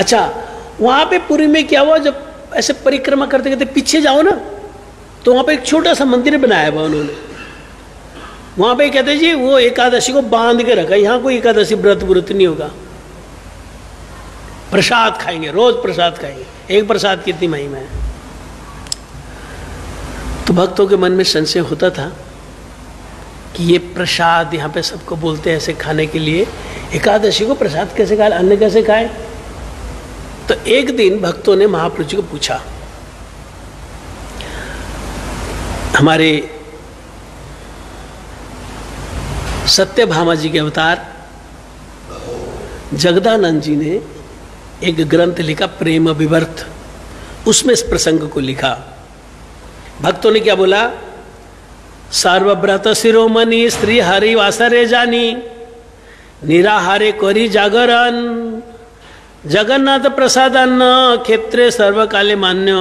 अच्छा वहाँ पे पुरी में क्या हुआ, जब ऐसे परिक्रमा करते करते पीछे जाओ ना तो वहाँ पे एक छोटा सा मंदिर बनाया हुआ उन्होंने। वहाँ पे कहते जी, वो एकादशी को बाँध के रखा, यहाँ कोई एकादशी व्रत व्रत नहीं होगा। प्रसाद खाएँगे, रोज प्रसाद खाएँगे, एक प्रसाद कितनी महिमा है। तो भक्तों के मन में संशय होता था कि ये प्रसाद यहाँ पे सबको बोलते हैं ऐसे खाने के लिए, एकादशी को प्रसाद कैसे खाए अन्न कैसे खाए? तो एक दिन भक्तों ने महाप्रभु जी को पूछा, हमारे सत्य भामा जी के अवतार जगदानंद जी ने एक ग्रंथ लिखा, प्रेम विवर्थ उसमें इस प्रसंग को लिखा। भक्तों ने क्या बोला, सर्वव्रत शिरोमणि स्त्री हरि वासरे जानी, निराहारे करी जागरण जगन्नाथ प्रसादान्न, क्षेत्रे सर्वकाले मान्य।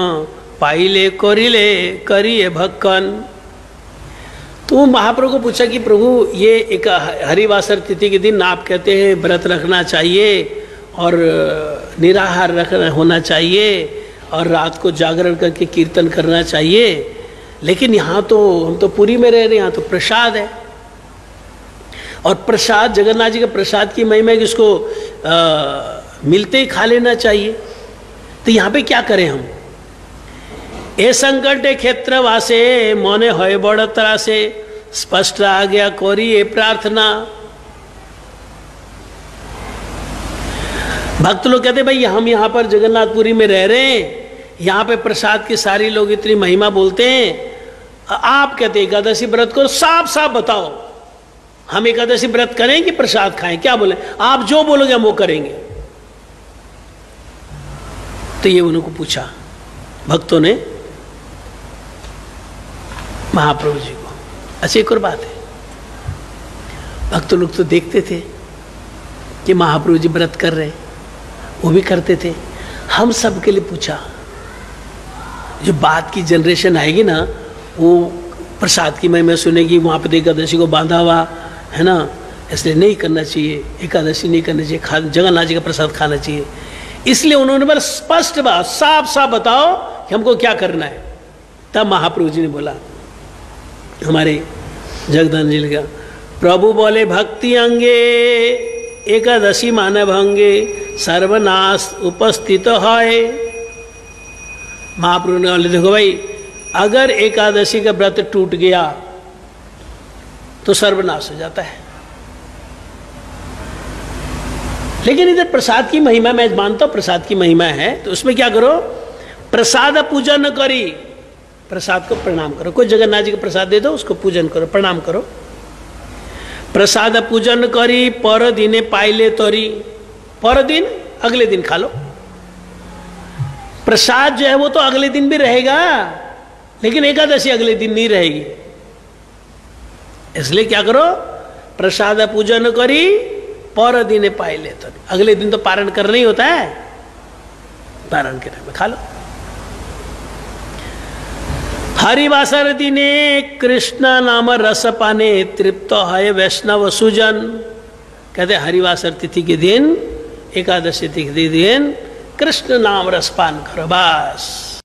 पाइले, करिले करिए भक्कन। तो महाप्रभु को पूछा कि प्रभु, ये एक हरिवासर तिथि के दिन आप कहते हैं, व्रत रखना चाहिए और निराहार रखना होना चाहिए और रात को जागरण करके कीर्तन करना चाहिए। लेकिन यहाँ तो हम तो पूरी में रह रहे यहाँ तो प्रसाद है। और प्रसाद, जगन्नाथ जी के प्रसाद की महिमा जिसको मिलते ही खा लेना चाहिए। तो यहाँ पे क्या करें हम? ए संकट क्षेत्र वासे मोने हो बड़ तरह से स्पष्ट आ गया कोरी ये प्रार्थना। भक्त लोग कहते भाई, हम यहाँ पर जगन्नाथपुरी में रह रहे हैं। यहाँ पे प्रसाद की सारी लोग इतनी महिमा बोलते हैं। आप कहते एकादशी व्रत को साफ़ साफ़ बताओ। हम एकादशी व्रत करें कि प्रसाद खाएँ? क्या बोले? आप जो बोलोगे हम वो करेंगे। तो ये उनको पूछा। भक्तों ने महाप्रभु जी को। अच्छा एक और बात है। भक्त लोग तो देखते थे कि महाप्रभु जी व्रत कर रहे वो भी करते थे। हम सब के लिए पूछा, जो बात की जनरेशन आएगी ना, वो प्रसाद की महिमा सुनेगी, वहाँ पर एकादशी को बांधा हुआ, है ना? इसलिए नहीं करना चाहिए, एकादशी नहीं करना चाहिए, खा, जगन्नाथ जी का प्रसाद खाना चाहिए। इसलिए उन्होंने बोला, स्पष्ट बात, साफ़ साफ़ बताओ कि हमको क्या करना है। तब महाप्रभु जी ने बोला, हमारे जगदान जी लगा प्रभु बोले, भक्ति अंगे, एकादशी मानव अंगे, सर्वनाश उपस्थित है महाप्रभु ने बोले, देखो भाई, अगर एकादशी का व्रत टूट गया तो सर्वनाश हो जाता है। लेकिन इधर प्रसाद की महिमा, मैं मानता हूँ प्रसाद की महिमा है तो उसमें क्या करो? प्रसाद पूजन करी, प्रसाद को प्रणाम करो। कोई जगन्नाथ जी को प्रसाद दे दो, उसको पूजन करो, प्रणाम करो। प्रसाद पूजन करी पर दिने पाइले तोरी पर दिन अगले दिन खा लो। प्रसाद जो है वो तो अगले दिन भी रहेगा, लेकिन एकादशी अगले दिन नहीं रहेगी। इसलिए क्या करो? प्रसाद पूजन करी पर दिन पाइले तो। अगले दिन तो पारण करना ही होता है। पारण के टाइम खा लो। हरिवासर दिने कृष्ण नाम रस पाने तृप्त है वैष्णव सुजन। कहते हरिवासर तिथि के दिन, एकादशी तिथि के दिन कृष्ण नाम रसपान करो, बस।